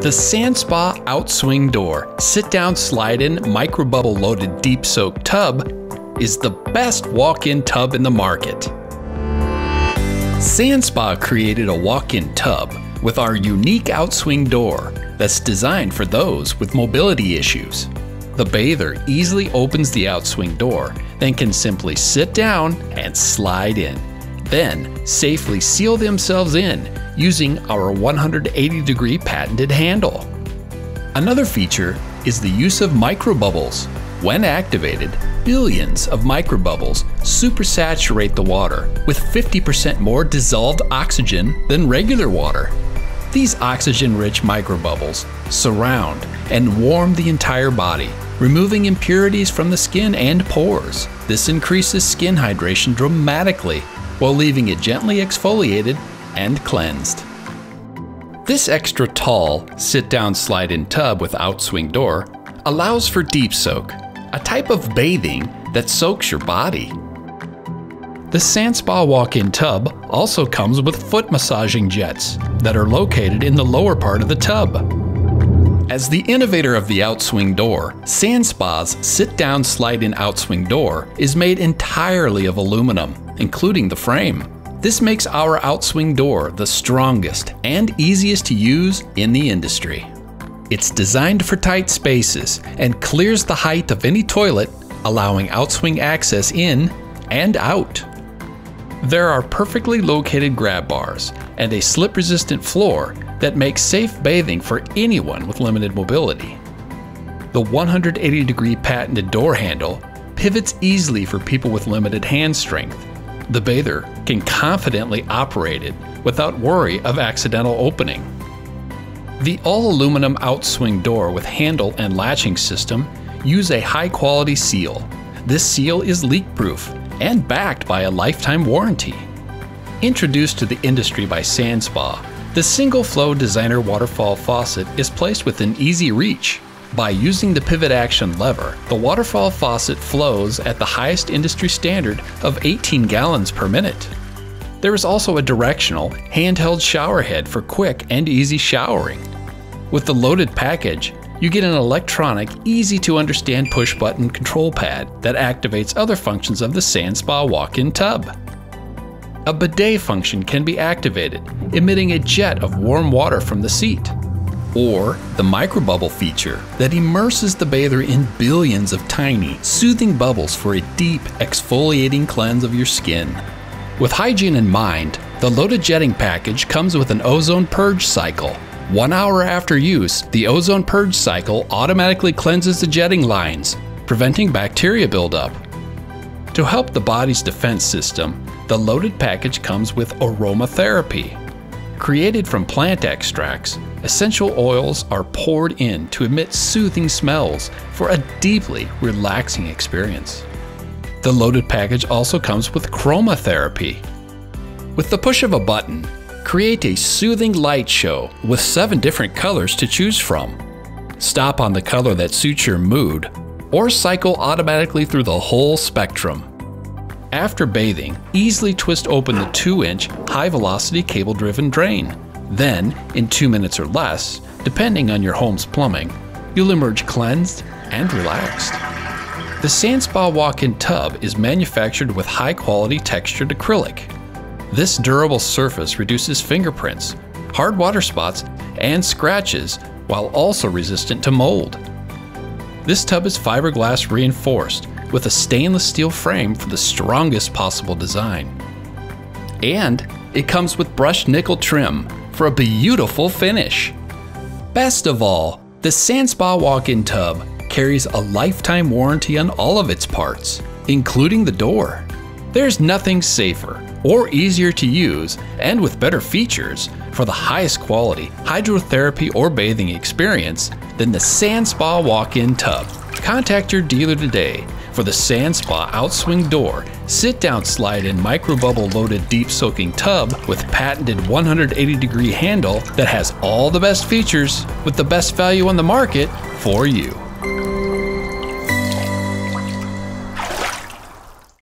The SanSpa Outswing Door sit down slide in microbubble loaded deep soak tub is the best walk in tub in the market. SanSpa created a walk in tub with our unique outswing door that's designed for those with mobility issues. The bather easily opens the outswing door, then can simply sit down and slide in. Then safely seal themselves in using our 180 degree patented handle. Another feature is the use of microbubbles. When activated, billions of microbubbles supersaturate the water with 50% more dissolved oxygen than regular water. These oxygen rich microbubbles surround and warm the entire body, removing impurities from the skin and pores. This increases skin hydration dramatically while leaving it gently exfoliated and cleansed. This extra tall sit down slide in tub with outswing door allows for deep soak, a type of bathing that soaks your body. The SanSpa walk in tub also comes with foot massaging jets that are located in the lower part of the tub. As the innovator of the outswing door, SanSpa's sit down slide in outswing door is made entirely of aluminum, including the frame. This makes our outswing door the strongest and easiest to use in the industry. It's designed for tight spaces and clears the height of any toilet, allowing outswing access in and out. There are perfectly located grab bars and a slip resistant floor that makes safe bathing for anyone with limited mobility. The 180 degree patented door handle pivots easily for people with limited hand strength. The bather can confidently operate it without worry of accidental opening. The all aluminum outswing door with handle and latching system use a high quality seal. This seal is leak proof and backed by a lifetime warranty. Introduced to the industry by SanSpa, the single flow designer waterfall faucet is placed within easy reach. By using the pivot action lever, the waterfall faucet flows at the highest industry standard of 18 gallons per minute. There is also a directional, handheld shower head for quick and easy showering. With the loaded package, you get an electronic, easy to understand push button control pad that activates other functions of the SanSpa walk in tub. A bidet function can be activated, emitting a jet of warm water from the seat. Or the microbubble feature that immerses the bather in billions of tiny, soothing bubbles for a deep, exfoliating cleanse of your skin. With hygiene in mind, the loaded jetting package comes with an ozone purge cycle. One hour after use, the ozone purge cycle automatically cleanses the jetting lines, preventing bacteria buildup. To help the body's defense system, the loaded package comes with aromatherapy. Created from plant extracts, essential oils are poured in to emit soothing smells for a deeply relaxing experience. The loaded package also comes with chromotherapy. With the push of a button, create a soothing light show with seven different colors to choose from. Stop on the color that suits your mood, or cycle automatically through the whole spectrum. After bathing, easily twist open the 2 inch high velocity cable driven drain. Then, in 2 minutes or less, depending on your home's plumbing, you'll emerge cleansed and relaxed. The SanSpa walk in tub is manufactured with high quality textured acrylic. This durable surface reduces fingerprints, hard water spots, and scratches while also resistant to mold. This tub is fiberglass reinforced with a stainless steel frame for the strongest possible design. And it comes with brushed nickel trim for a beautiful finish. Best of all, the SanSpa walk in tub carries a lifetime warranty on all of its parts, including the door. There's nothing safer or easier to use and with better features for the highest quality hydrotherapy or bathing experience than the SanSpa walk in tub. Contact your dealer today for the SanSpa outswing door, sit down slide in microbubble loaded deep soaking tub with patented 180 degree handle that has all the best features with the best value on the market for you.